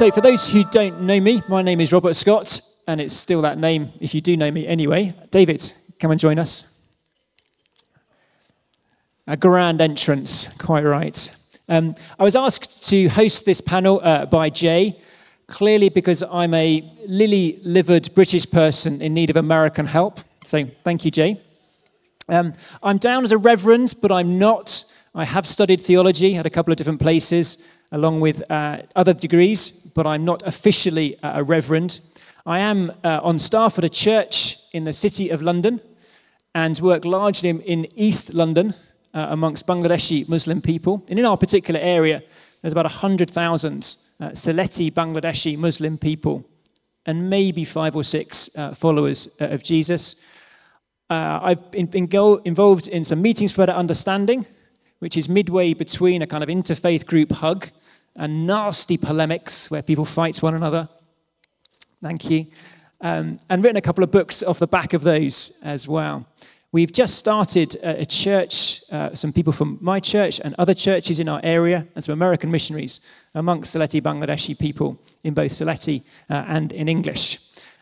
So, for those who don't know me, my name is Robert Scott, and it's still that name if you do know me anyway. David, come and join us. A grand entrance, quite right. Um, I was asked to host this panel uh, by Jay, clearly because I'm a lily livered British person in need of American help. So thank you, Jay. Um, I'm down as a reverend, but I'm not. I have studied theology at a couple of different places, along with uh, other degrees, but I'm not officially a reverend. I am uh, on staff at a church in the city of London and work largely in East London, uh, amongst Bangladeshi Muslim people. And in our particular area, there's about 100,000 uh, Sylheti Bangladeshi Muslim people and maybe five or six uh, followers uh, of Jesus. Uh, I've been, been go- involved in some meetings for better understanding, which is midway between a kind of interfaith group hug and nasty polemics where people fight one another. Thank you. Um, and written a couple of books off the back of those as well. We've just started a church, uh, some people from my church and other churches in our area, and some American missionaries amongst Sylheti Bangladeshi people in both Sylheti uh, and in English.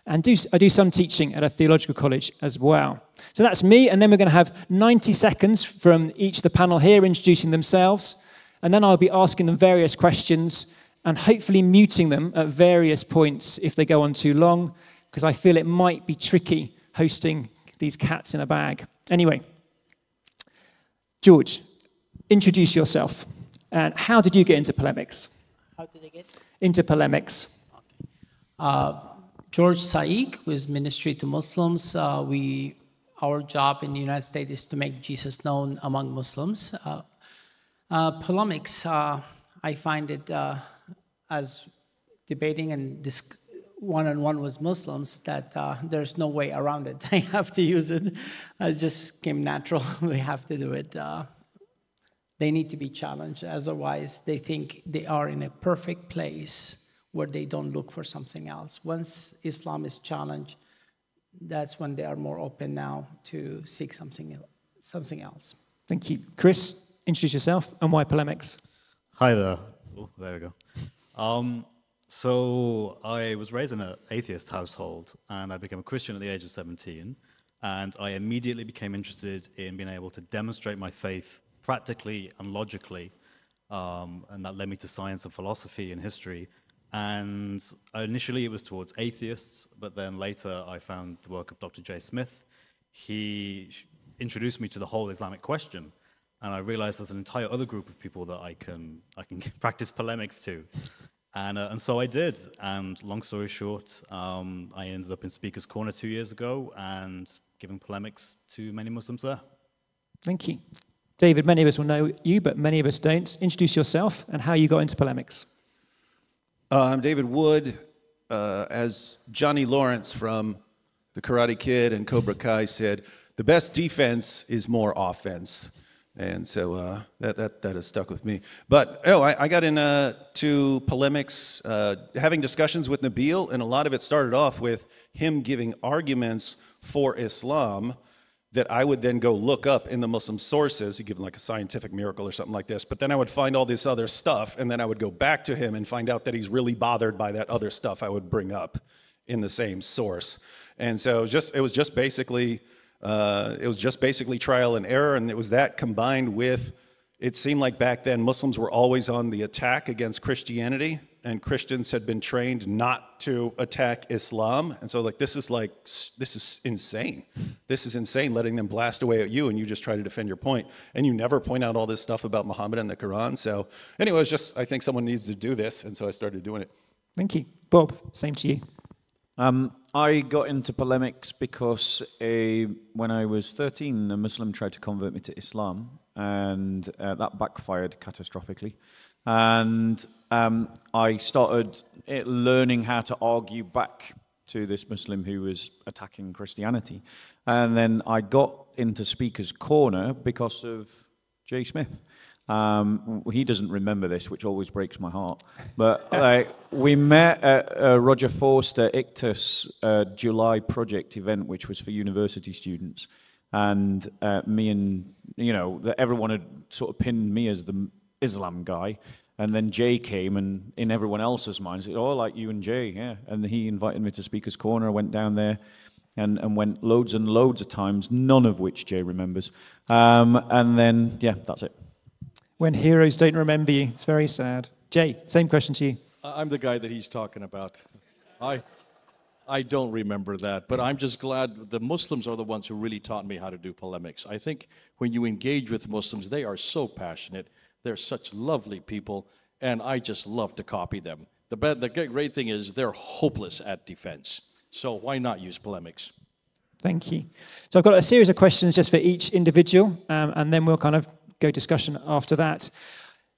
And do, I do some teaching at a theological college as well. So that's me, and then we're going to have 90 seconds from each of the panel here introducing themselves, and then I'll be asking them various questions and hopefully muting them at various points if they go on too long, because I feel it might be tricky hosting these cats in a bag. Anyway, George, introduce yourself. And how did you get into polemics? How did I get? Into polemics. Okay. Uh, George Saik with Ministry to Muslims. Uh, we, our job in the United States is to make Jesus known among Muslims. Uh, uh polemics, uh, I find it as debating and one-on-one with Muslims that uh, there's no way around it. I have to use it. It just came natural. we have to do it. Uh, they need to be challenged. Otherwise, they think they are in a perfect place where they don't look for something else. Once Islam is challenged, that's when they are more open now to seek something, something else. Thank you. Chris, introduce yourself and why polemics? Hi there. Oh, there we go. Um, so I was raised in an atheist household, and I became a Christian at the age of 17. And I immediately became interested in being able to demonstrate my faith practically and logically. Um, and that led me to science and philosophy and history. And initially it was towards atheists, but then later I found the work of Dr. Jay Smith. He introduced me to the whole Islamic question. And I realized there's an entire other group of people that I can, I can practice polemics to. And, uh, and so I did. And long story short, um, I ended up in Speaker's Corner two years ago and giving polemics to many Muslims there. Thank you. David, many of us will know you, but many of us don't. Introduce yourself and how you got into polemics. Uh, I'm David Wood. Uh, as Johnny Lawrence from The Karate Kid and Cobra Kai said, the best defense is more offense. And so uh, that, that, that has stuck with me. But oh, I, I got into polemics, uh, having discussions with Nabeel, and a lot of it started off with him giving arguments for Islam that I would then go look up in the Muslim sources. He'd give like a scientific miracle or something like this. But then I would find all this other stuff, and then I would go back to him and find out that he's really bothered by that other stuff I would bring up in the same source. And so it was just, it was just basically uh, it was just basically trial and error, and it was that combined with it seemed like back then Muslims were always on the attack against Christianity, and Christians had been trained not to attack Islam. And so, like, this is like, this is insane. This is insane letting them blast away at you, and you just try to defend your point. And you never point out all this stuff about Muhammad and the Quran. So, anyway, it's just, I think someone needs to do this, and so I started doing it. Thank you. Bob, same to you. Um, I got into polemics because a, when I was 13, a Muslim tried to convert me to Islam, and uh, that backfired catastrophically. And um, I started eh, learning how to argue back to this Muslim who was attacking Christianity. And then I got into Speaker's Corner because of Jay Smith. Um, he doesn't remember this, which always breaks my heart. But like, we met at uh, Roger Forster Ichthus uh, July project event, which was for university students. And uh, me and, you know, the, everyone had sort of pinned me as the Islam guy. And then Jay came, and in everyone else's minds, oh, I like you and Jay, yeah. And he invited me to Speaker's Corner. I went down there and, and went loads and loads of times, none of which Jay remembers. Um, and then, yeah, that's it. When heroes don't remember you, it's very sad. Jay, same question to you. I'm the guy that he's talking about. I, I don't remember that, but I'm just glad the Muslims are the ones who really taught me how to do polemics. I think when you engage with Muslims, they are so passionate. They're such lovely people, and I just love to copy them. The, bad, the great thing is they're hopeless at defense. So why not use polemics? Thank you. So I've got a series of questions just for each individual, um, and then we'll kind of go discussion after that.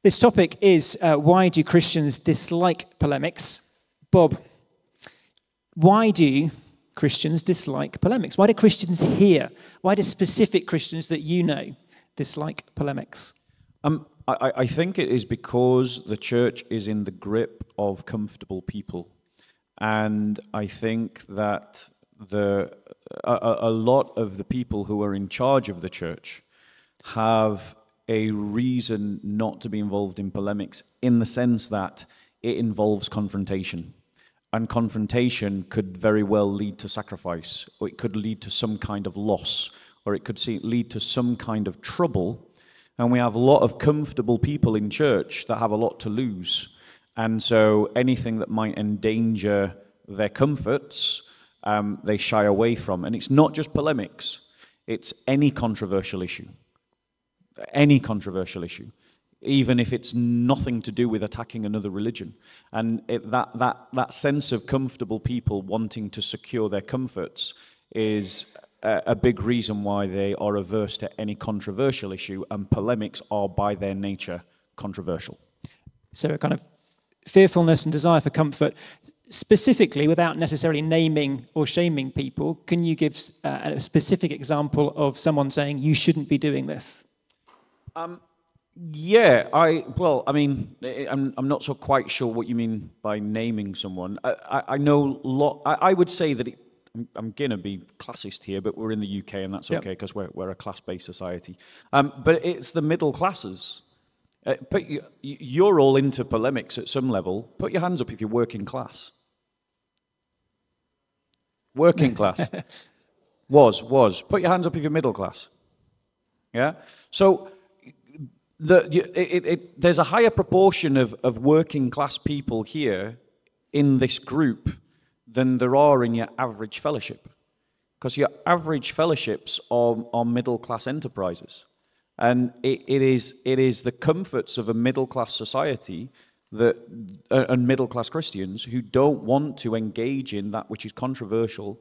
This topic is uh, why do Christians dislike polemics? Bob, why do Christians dislike polemics? Why do Christians here, why do specific Christians that you know dislike polemics? Um, I, I think it is because the church is in the grip of comfortable people. And I think that the, a, a lot of the people who are in charge of the church have a reason not to be involved in polemics in the sense that it involves confrontation. And confrontation could very well lead to sacrifice, or it could lead to some kind of loss, or it could see, lead to some kind of trouble. And we have a lot of comfortable people in church that have a lot to lose. And so anything that might endanger their comforts, um, they shy away from. And it's not just polemics, it's any controversial issue. Any controversial issue, even if it's nothing to do with attacking another religion. And it, that, that, that sense of comfortable people wanting to secure their comforts is a, a big reason why they are averse to any controversial issue, and polemics are by their nature controversial. So, a kind of fearfulness and desire for comfort. Specifically, without necessarily naming or shaming people, can you give uh, a specific example of someone saying you shouldn't be doing this? Um, yeah, I well, I mean, I'm I'm not so quite sure what you mean by naming someone. I I, I know lot. I, I, would say that it, I'm, I'm gonna be classist here, but we're in the UK, and that's okay because we're we're a class-based society. Um, but it's the middle classes uh, put you, you're all into polemics at some level. Put your hands up if you're working class. Working class. was, was. Put your hands up if you're middle class. Yeah? So the, it, it, there's a higher proportion of, of working class people here in this group than there are in your average fellowship. Because your average fellowships are, are middle class enterprises. And it, it, is, it is the comforts of a middle class society that, uh, and middle class Christians who don't want to engage in that which is controversial.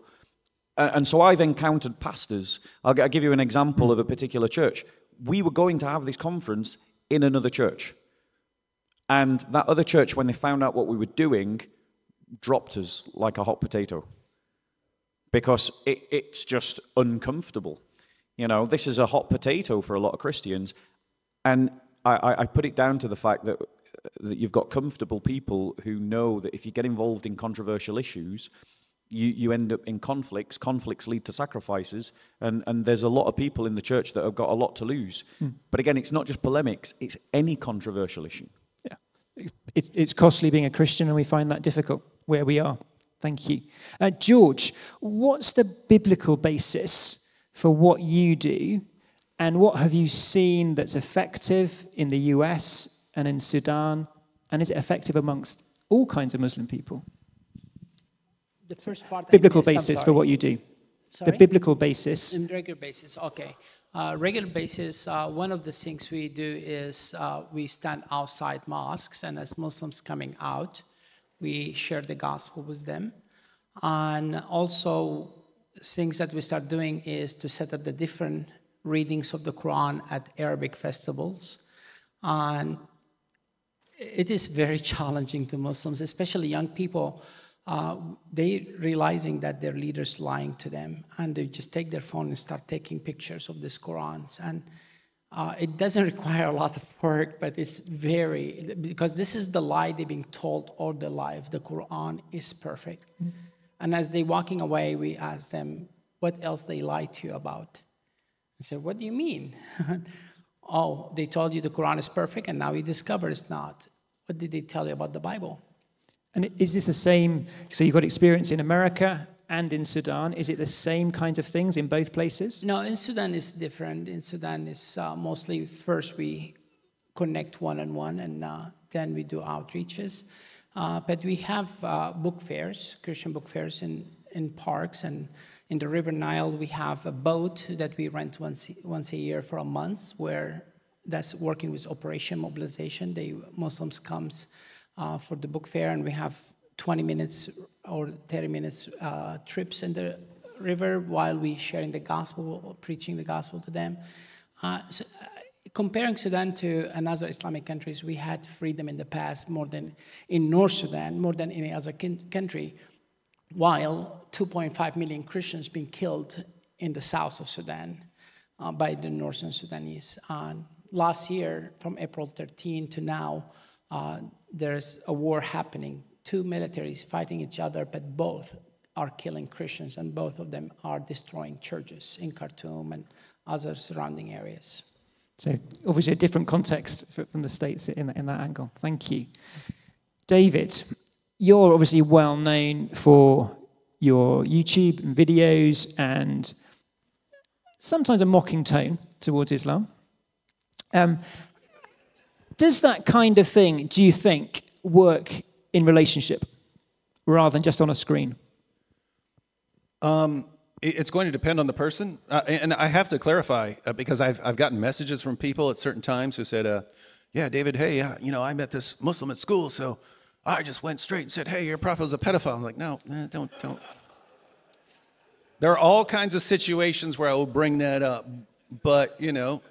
And, and so I've encountered pastors. I'll, I'll give you an example of a particular church. We were going to have this conference in another church. And that other church, when they found out what we were doing, dropped us like a hot potato because it, it's just uncomfortable. You know, this is a hot potato for a lot of Christians. And I, I put it down to the fact that, that you've got comfortable people who know that if you get involved in controversial issues, you, you end up in conflicts. Conflicts lead to sacrifices. And, and there's a lot of people in the church that have got a lot to lose. Hmm. But again, it's not just polemics, it's any controversial issue. It, it's costly being a Christian, and we find that difficult where we are. Thank you. Uh, George, what's the biblical basis for what you do, and what have you seen that's effective in the US and in Sudan, and is it effective amongst all kinds of Muslim people? The first part. Biblical basis for what you do. Sorry? The biblical basis. In regular basis, okay. Uh, regular basis, uh, one of the things we do is uh, we stand outside mosques, and as Muslims coming out, we share the gospel with them. And also, things that we start doing is to set up the different readings of the Quran at Arabic festivals. And it is very challenging to Muslims, especially young people. Uh, they realizing that their leaders lying to them, and they just take their phone and start taking pictures of these Qurans. And uh, it doesn't require a lot of work, but it's very because this is the lie they've been told all their life. The Quran is perfect. Mm-hmm. And as they walking away, we ask them what else they lied to you about. I said, what do you mean? oh, they told you the Quran is perfect and now you discover it's not. what did they tell you about the Bible? And is this the same? So you've got experience in America and in Sudan. Is it the same kinds of things in both places? No, in Sudan it's different. In Sudan it's uh, mostly first we connect one on one, and uh, then we do outreaches. Uh, but we have uh, book fairs, Christian book fairs in in parks and in the River Nile. We have a boat that we rent once once a year for a month, where that's working with Operation Mobilization. The Muslims comes uh, for the book fair, and we have 20 minutes or 30 minutes uh, trips in the river while we sharing the gospel, or preaching the gospel to them. Uh, so, uh, comparing Sudan to another Islamic countries, we had freedom in the past more than in North Sudan, more than any other country, while 2.5 million Christians being killed in the south of Sudan uh, by the Northern Sudanese. Uh, last year, from April 13 to now, uh, there's a war happening. Two militaries fighting each other, but both are killing Christians, and both of them are destroying churches in Khartoum and other surrounding areas. So, obviously, a different context from the States in, in that angle. Thank you. David, you're obviously well known for your YouTube videos and sometimes a mocking tone towards Islam. Um, does that kind of thing, do you think, work in relationship rather than just on a screen? Um, it's going to depend on the person. Uh, and I have to clarify uh, because I've, I've gotten messages from people at certain times who said, uh, Yeah, David, hey, uh, you know, I met this Muslim at school, so I just went straight and said, Hey, your prophet was a pedophile. I'm like, No, eh, don't, don't. There are all kinds of situations where I will bring that up but you know,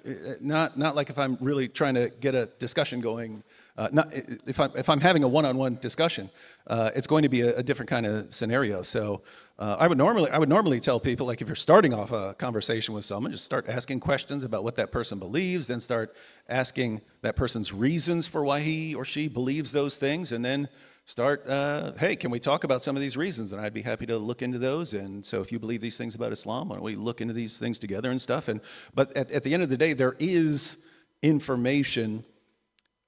not not like if I'm really trying to get a discussion going. Uh, not if I'm if I'm having a one-on-one discussion, uh, it's going to be a, a, different kind of scenario. So uh, I would normally I would normally tell people like if you're starting off a conversation with someone, just start asking questions about what that person believes, then start asking that person's reasons for why he or she believes those things, and then start, uh, hey, can we talk about some of these reasons? And I'd be happy to look into those. And so if you believe these things about Islam, why don't we look into these things together and stuff? And, but at, at the end of the day, there is information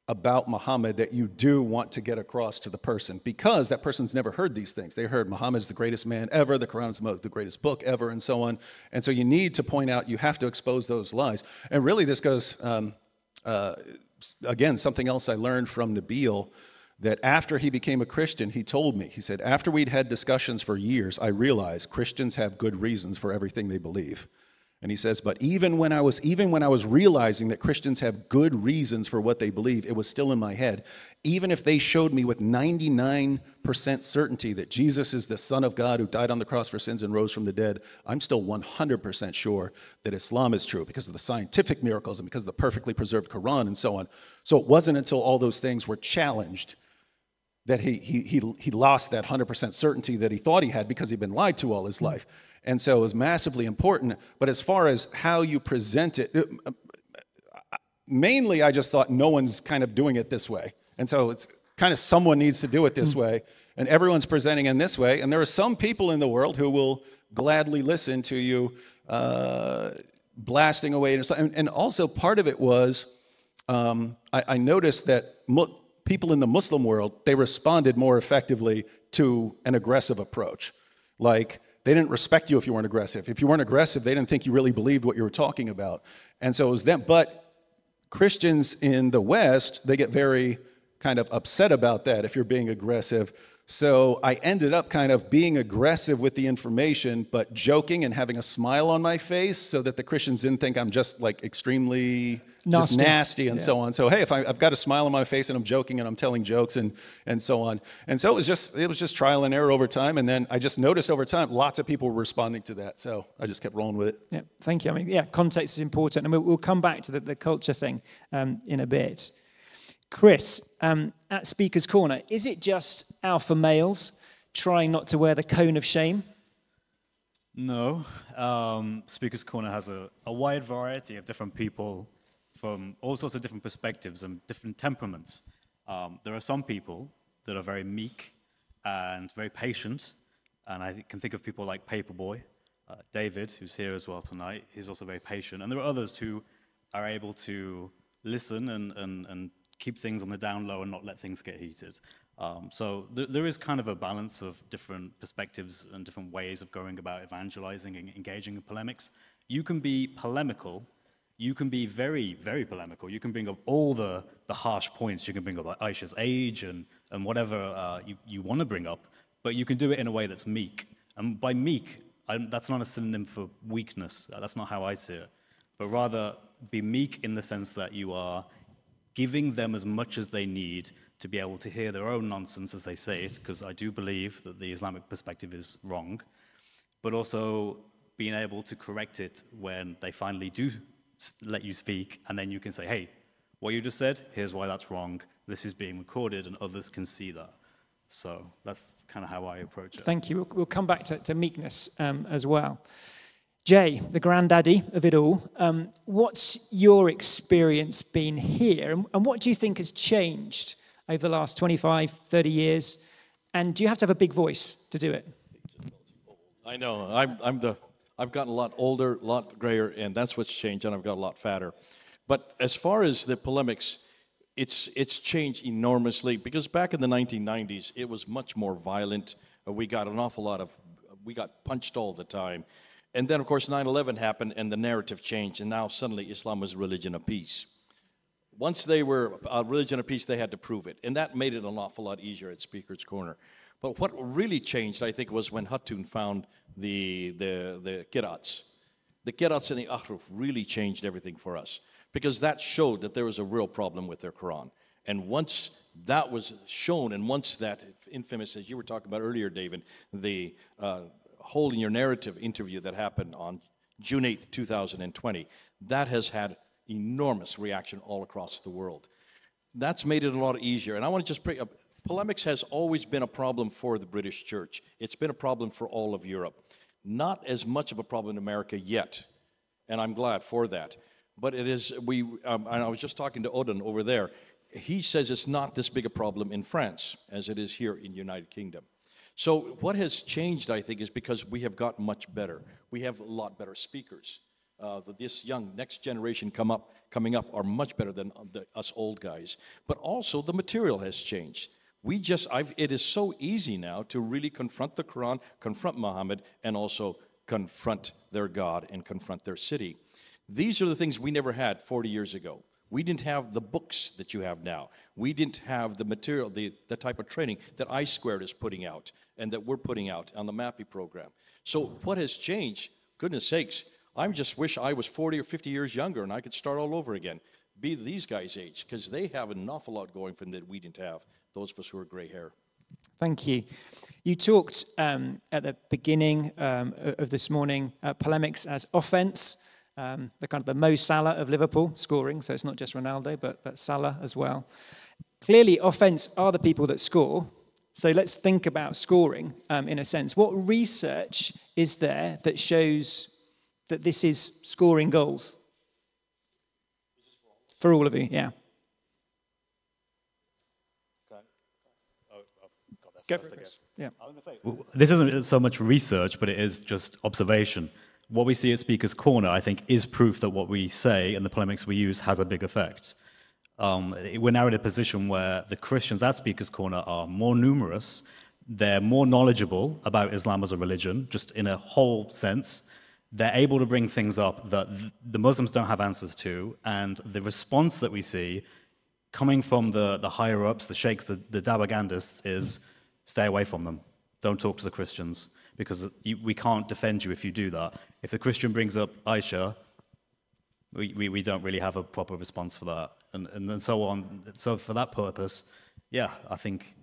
about Muhammad that you do want to get across to the person because that person's never heard these things. They heard Muhammad is the greatest man ever, the Quran is the greatest book ever, and so on. And so you need to point out, you have to expose those lies. And really, this goes, um, uh, again, something else I learned from Nabeel that after he became a Christian, he told me, he said, after we'd had discussions for years, I realized Christians have good reasons for everything they believe. And he says, but even when I was even when I was realizing that Christians have good reasons for what they believe, it was still in my head. Even if they showed me with 99% certainty that Jesus is the Son of God who died on the cross for sins and rose from the dead, I'm still 100% sure that Islam is true because of the scientific miracles and because of the perfectly preserved Quran and so on. So it wasn't until all those things were challenged that he, he, he, he lost that 100% certainty that he thought he had because he'd been lied to all his life. And so it was massively important. But as far as how you present it, uh, mainly I just thought no one's kind of doing it this way. And so it's kind of someone needs to do it this way. And everyone's presenting in this way. And there are some people in the world who will gladly listen to you uh, blasting away. And also part of it was um, I, I, noticed that people in the Muslim world, they responded more effectively to an aggressive approach. Like, they didn't respect you if you weren't aggressive. If you weren't aggressive, they didn't think you really believed what you were talking about. And so it was them. But Christians in the West, they get very kind of upset about that if you're being aggressive. So I ended up kind of being aggressive with the information, but joking and having a smile on my face so that the Christians didn't think I'm just like extremely nasty. just nasty and yeah. so on. So hey, if I, have got a smile on my face and I'm joking and I'm telling jokes and and so on, and so it was just it was just trial and error over time. And then I just noticed over time lots of people were responding to that, so I just kept rolling with it. Yeah, thank you. I mean, yeah, context is important, and we'll, we'll come back to the, the culture thing um, in a bit. Chris, um, at Speaker's Corner, is it just alpha males trying not to wear the cone of shame? No. Um, Speaker's Corner has a, a wide variety of different people from all sorts of different perspectives and different temperaments. Um, there are some people that are very meek and very patient, and I can think of people like Paperboy, uh, David, who's here as well tonight. He's also very patient, and there are others who are able to listen and, and, and keep things on the down low and not let things get heated. Um, so th there is kind of a balance of different perspectives and different ways of going about evangelizing and engaging in polemics. You can be polemical. You can be very, very polemical. You can bring up all the, the harsh points. You can bring up Aisha's age and, and whatever uh, you, you want to bring up, but you can do it in a way that's meek. And by meek, I'm, that's not a synonym for weakness. That's not how I see it. But rather, be meek in the sense that you are giving them as much as they need to be able to hear their own nonsense as they say it, because I do believe that the Islamic perspective is wrong, but also being able to correct it when they finally do let you speak, and then you can say, hey, what you just said, here's why that's wrong. This is being recorded, and others can see that. So that's kind of how I approach it. Thank you. We'll, we'll come back to, to meekness um, as well. Jay, the granddaddy of it all, um, what's your experience been here? And, and what do you think has changed over the last 25, 30 years? And do you have to have a big voice to do it? I know. I'm, I'm the, I've gotten a lot older, a lot grayer, and that's what's changed, and I've got a lot fatter. But as far as the polemics, it's, it's changed enormously because back in the 1990s, it was much more violent. We got an awful lot of, we got punched all the time. And then, of course, 9 11 happened and the narrative changed, and now suddenly Islam was a religion of peace. Once they were a religion of peace, they had to prove it. And that made it an awful lot easier at Speaker's Corner. But what really changed, I think, was when Hatun found the, the, the Qirats. The Qirats and the Ahruf really changed everything for us because that showed that there was a real problem with their Quran. And once that was shown, and once that infamous, as you were talking about earlier, David, the uh, holding your narrative interview that happened on June 8th, 2020, that has had enormous reaction all across the world. That's made it a lot easier. And I want to just bring up polemics has always been a problem for the British church. It's been a problem for all of Europe. Not as much of a problem in America yet, and I'm glad for that. But it is, we, um, and I was just talking to Odin over there. He says it's not this big a problem in France as it is here in the United Kingdom. So what has changed, I think, is because we have gotten much better. We have a lot better speakers. Uh, this young next generation come up, coming up are much better than the, us old guys. But also the material has changed. We just, I've, it is so easy now to really confront the Quran, confront Muhammad, and also confront their God and confront their city. These are the things we never had 40 years ago. We didn't have the books that you have now. We didn't have the material, the, the type of training that I Squared is putting out and that we're putting out on the MAPI program. So what has changed? Goodness sakes, I just wish I was 40 or 50 years younger and I could start all over again. Be these guys' age, because they have an awful lot going for them that we didn't have, those of us who are gray hair. Thank you. You talked um, at the beginning um, of this morning uh, polemics as offense um, the kind of the Mo Salah of Liverpool scoring, so it's not just Ronaldo, but, but Salah as well. Clearly, offense are the people that score. So let's think about scoring um, in a sense. What research is there that shows that this is scoring goals? For all of you, yeah. Go for it, yeah. This isn't so much research, but it is just observation what we see at Speaker's Corner, I think, is proof that what we say and the polemics we use has a big effect. Um, we're now in a position where the Christians at Speaker's Corner are more numerous, they're more knowledgeable about Islam as a religion, just in a whole sense. They're able to bring things up that the Muslims don't have answers to, and the response that we see coming from the, the higher ups, the sheikhs, the, the Dawagandists, is stay away from them. Don't talk to the Christians because you, we can't defend you if you do that. If the Christian brings up Aisha, we, we, we don't really have a proper response for that, and, and then so on. So for that purpose, yeah, I think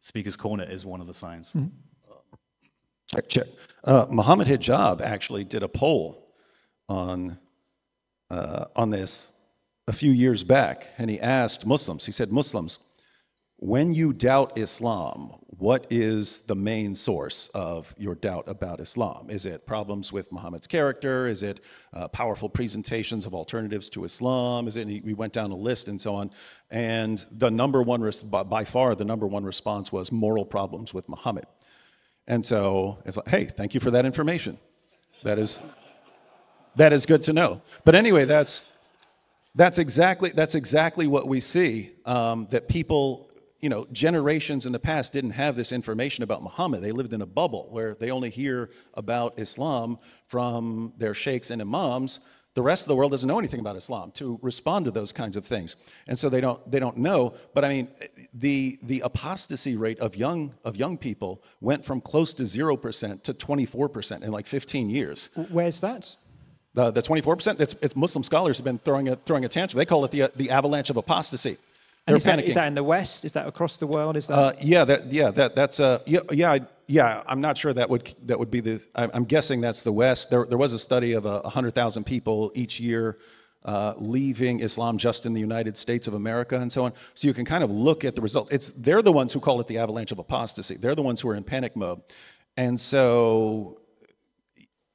Speaker's Corner is one of the signs. Mm-hmm. Check, check. Uh, Muhammad Hijab actually did a poll on, uh, on this a few years back, and he asked Muslims, he said, Muslims, when you doubt Islam, what is the main source of your doubt about Islam? Is it problems with Muhammad's character? Is it uh, powerful presentations of alternatives to Islam? Is it, we went down a list and so on. And the number one, by far, the number one response was moral problems with Muhammad. And so it's like, hey, thank you for that information. That is, that is good to know. But anyway, that's, That's exactly that's exactly what we see. Um, that people, you know, generations in the past didn't have this information about Muhammad. They lived in a bubble where they only hear about Islam from their sheikhs and imams. The rest of the world doesn't know anything about Islam to respond to those kinds of things, and so they don't they don't know. But I mean, the the apostasy rate of young of young people went from close to zero percent to twenty four percent in like fifteen years. Where's that? The, the 24%, it's, it's Muslim scholars have been throwing a, throwing a tantrum. They call it the, uh, the avalanche of apostasy. They're is, that, panicking. is that in the West? Is that across the world? Is that? uh, yeah, that, yeah, that, that's, uh, yeah, yeah, I- yeah, I'm not sure that would, that would be the, I'm I'm guessing that's the West. There, there was a study of uh, 100,000 people each year uh, leaving Islam just in the United States of America and so on. So you can kind of look at the results. It's, they're the ones who call it the avalanche of apostasy. They're the ones who are in panic mode. And so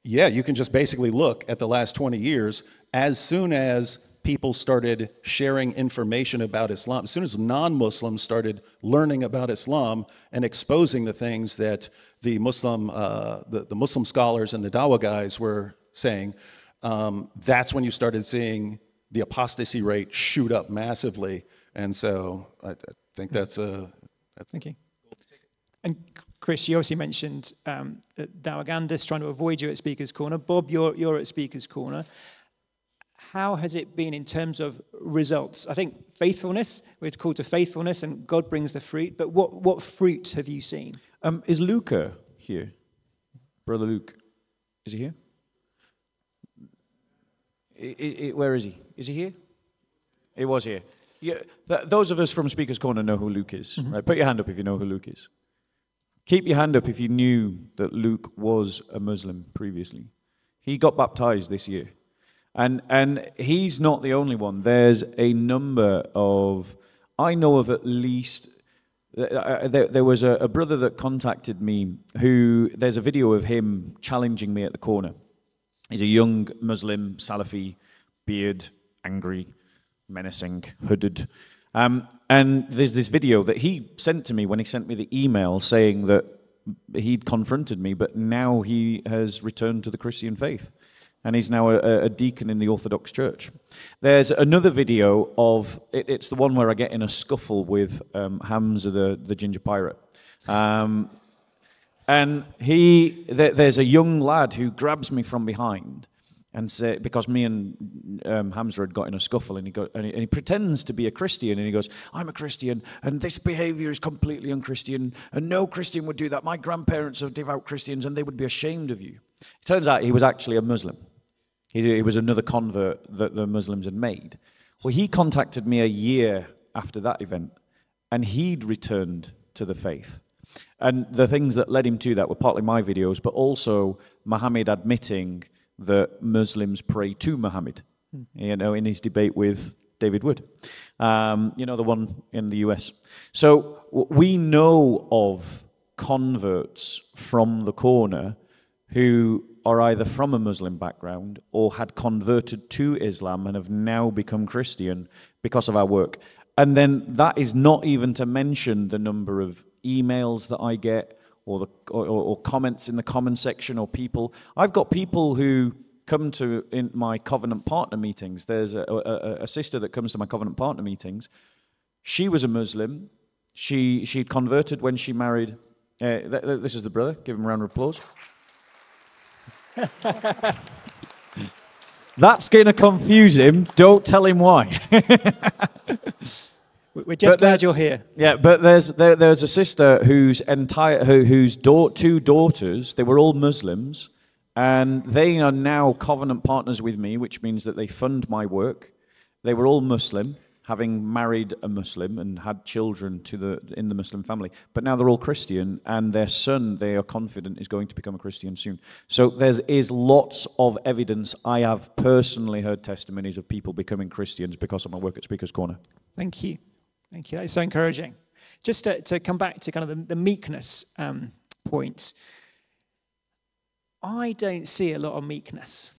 yeah, you can just basically look at the last 20 years. As soon as people started sharing information about Islam, as soon as non Muslims started learning about Islam and exposing the things that the Muslim, uh, the, the Muslim scholars and the Dawa guys were saying, um, that's when you started seeing the apostasy rate shoot up massively. And so I, I think that's a. That's, Thank you. And Chris, you obviously mentioned um, Dawagandis trying to avoid you at Speaker's Corner. Bob, you're, you're at Speaker's Corner. How has it been in terms of results? I think faithfulness, we're called to faithfulness, and God brings the fruit. But what, what fruit have you seen? Um, is Luca here? Brother Luke. Is he here? I- I- I- where is he? Is he here? He was here. Yeah, th- those of us from Speaker's Corner know who Luke is. Right? Put your hand up if you know who Luke is. Keep your hand up if you knew that Luke was a Muslim previously. He got baptized this year. And, and he's not the only one. There's a number of, I know of at least, uh, there, there was a, a brother that contacted me who, there's a video of him challenging me at the corner. He's a young Muslim, Salafi, beard, angry, menacing, hooded. Um, and there's this video that he sent to me when he sent me the email saying that he'd confronted me, but now he has returned to the Christian faith. And he's now a, a deacon in the Orthodox Church. There's another video of it, it's the one where I get in a scuffle with um, Hamza, the, the ginger pirate. Um, and he, there, there's a young lad who grabs me from behind and say, because me and um, Hamza had got in a scuffle, and he, go, and, he, and he pretends to be a Christian, and he goes, I'm a Christian, and this behavior is completely unchristian, and no Christian would do that. My grandparents are devout Christians, and they would be ashamed of you. It turns out he was actually a Muslim. He, was another convert that the Muslims had made. Well, he contacted me a year after that event, and he'd returned to the faith. And the things that led him to that were partly my videos, but also Muhammad admitting that Muslims pray to Muhammad, you know, in his debate with David Wood, um, you know, the one in the US. So w- we know of converts from the corner who are either from a Muslim background or had converted to Islam and have now become Christian because of our work. And then that is not even to mention the number of emails that I get or, the, or, or comments in the comment section or people. I've got people who come to in my covenant partner meetings. There's a, a, a sister that comes to my covenant partner meetings. She was a Muslim. She she'd converted when she married. Uh, th- th- this is the brother. Give him a round of applause. That's going to confuse him. Don't tell him why. We- We're just But glad you're here. Yeah, but there's there, there's a sister whose entire who, whose da- two daughters they were all Muslims, and they are now covenant partners with me, which means that they fund my work. They were all Muslim, having married a Muslim and had children to the in the Muslim family, but now they're all Christian, and their son they are confident is going to become a Christian soon. So there is lots of evidence. I have personally heard testimonies of people becoming Christians because of my work at Speaker's Corner. Thank you. Thank you. That is so encouraging. Just to, to come back to kind of the, the meekness um, point, I don't see a lot of meekness.